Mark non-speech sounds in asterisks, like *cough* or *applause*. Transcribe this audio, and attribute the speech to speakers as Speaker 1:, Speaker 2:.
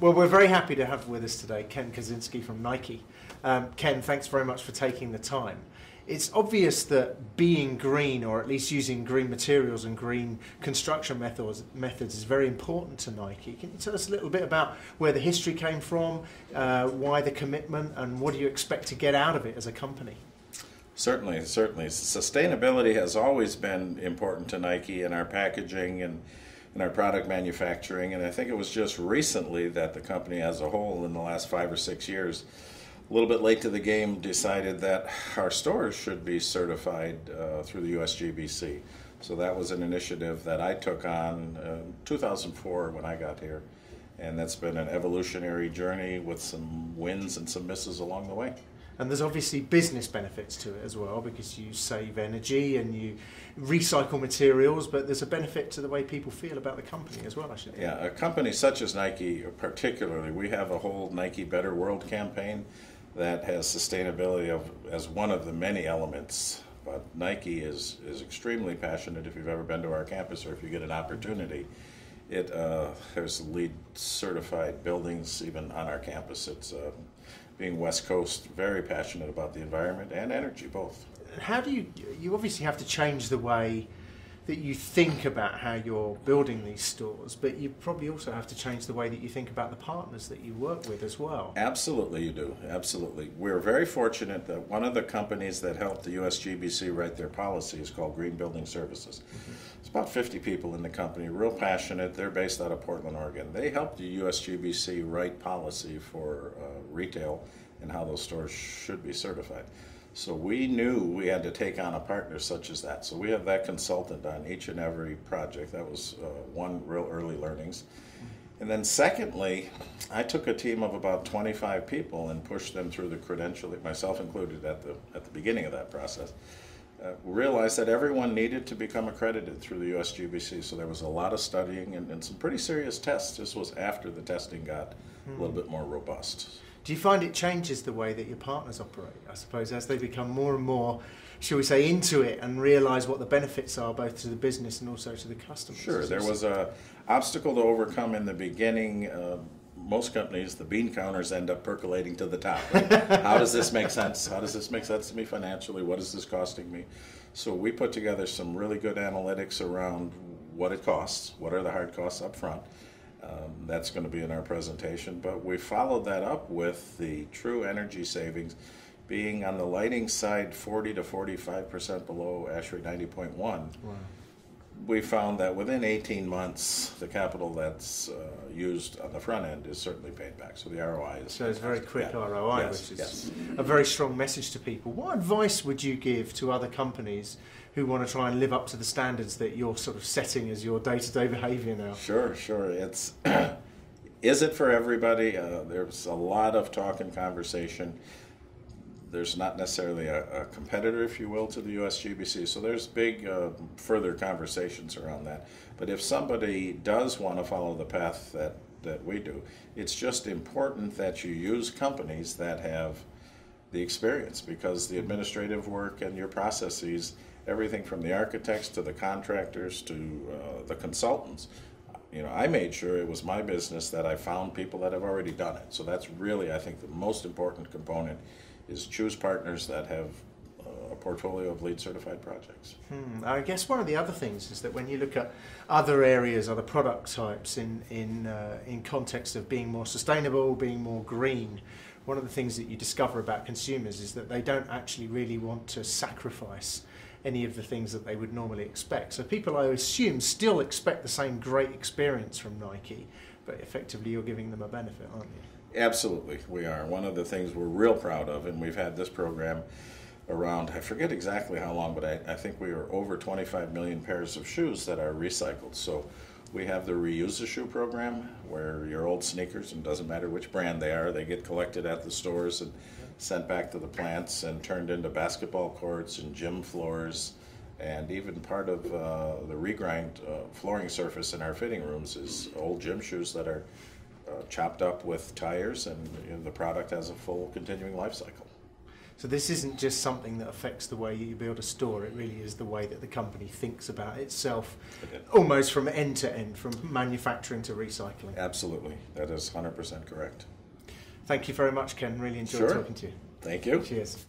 Speaker 1: Well, we're very happy to have with us today Ken Kosinski from Nike. Um, Ken, thanks very much for taking the time. It's obvious that being green, or at least using green materials and green construction methods, methods is very important to Nike. Can you tell us a little bit about where the history came from, uh, why the commitment, and what do you expect to get out of it as a company?
Speaker 2: Certainly, certainly. Sustainability has always been important to Nike in our packaging and in our product manufacturing. And I think it was just recently that the company as a whole, in the last five or six years, a little bit late to the game, decided that our stores should be certified uh, through the USGBC. So that was an initiative that I took on uh, 2004 when I got here. And that's been an evolutionary journey with some wins and some misses along the way.
Speaker 1: And there's obviously business benefits to it as well because you save energy and you recycle materials, but there's a benefit to the way people feel about the company as well, I should think.
Speaker 2: Yeah, a company such as Nike, particularly, we have a whole Nike Better World campaign that has sustainability of, as one of the many elements. But Nike is, is extremely passionate if you've ever been to our campus or if you get an opportunity. It uh, has LEED certified buildings even on our campus. It's uh, being West Coast, very passionate about the environment and energy, both.
Speaker 1: How do you, you obviously have to change the way that you think about how you're building these stores, but you probably also have to change the way that you think about the partners that you work with as well.
Speaker 2: Absolutely, you do. Absolutely. We're very fortunate that one of the companies that helped the USGBC write their policy is called Green Building Services. Mm-hmm. It's about 50 people in the company, real passionate. They're based out of Portland, Oregon. They helped the USGBC write policy for uh, retail and how those stores should be certified. So we knew we had to take on a partner such as that. So we have that consultant on each and every project. That was uh, one real early learnings. And then secondly, I took a team of about 25 people and pushed them through the credentialing, myself included at the, at the beginning of that process. Uh, realized that everyone needed to become accredited through the USGBC, so there was a lot of studying and, and some pretty serious tests. This was after the testing got mm-hmm. a little bit more robust.
Speaker 1: Do you find it changes the way that your partners operate? I suppose as they become more and more, shall we say, into it and realise what the benefits are both to the business and also to the customers.
Speaker 2: Sure, there was a obstacle to overcome in the beginning. Uh, most companies, the bean counters end up percolating to the top. Right? *laughs* How does this make sense? How does this make sense to me financially? What is this costing me? So we put together some really good analytics around what it costs, what are the hard costs up front, um, that's going to be in our presentation, but we followed that up with the true energy savings being on the lighting side 40 to 45% below ASHRAE 90.1. Wow. We found that within 18 months, the capital that's uh, used on the front end is certainly paid back. So the ROI is.
Speaker 1: So it's very quick yeah. ROI,
Speaker 2: yes,
Speaker 1: which is
Speaker 2: yes.
Speaker 1: a very strong message to people. What advice would you give to other companies who want to try and live up to the standards that you're sort of setting as your day-to-day behavior now?
Speaker 2: Sure, sure. It's *clears throat* is it for everybody? Uh, there's a lot of talk and conversation. There's not necessarily a, a, competitor, if you will, to the USGBC. So there's big uh, further conversations around that. But if somebody does want to follow the path that, that we do, it's just important that you use companies that have the experience because the administrative work and your processes everything from the architects to the contractors to uh, the consultants. You know, I made sure it was my business that I found people that have already done it. So that's really, I think, the most important component is choose partners that have uh, a portfolio of LEED certified projects.
Speaker 1: Hmm. I guess one of the other things is that when you look at other areas, other product types in in uh, in context of being more sustainable, being more green, one of the things that you discover about consumers is that they don't actually really want to sacrifice any of the things that they would normally expect. So people, I assume, still expect the same great experience from Nike, but effectively you're giving them a benefit, aren't you?
Speaker 2: Absolutely, we are. One of the things we're real proud of, and we've had this program around, I forget exactly how long, but I, I think we are over 25 million pairs of shoes that are recycled. So we have the reuse a shoe program where your old sneakers, and doesn't matter which brand they are, they get collected at the stores and sent back to the plants and turned into basketball courts and gym floors. And even part of uh, the regrind uh, flooring surface in our fitting rooms is old gym shoes that are uh, chopped up with tires, and you know, the product has a full continuing life cycle.
Speaker 1: So this isn't just something that affects the way you build a store. It really is the way that the company thinks about itself, almost from end to end, from manufacturing to recycling.
Speaker 2: Absolutely. That is 100% correct.
Speaker 1: Thank you very much, Ken. Really enjoyed
Speaker 2: Sure.
Speaker 1: talking to you.
Speaker 2: Thank you.
Speaker 1: Cheers.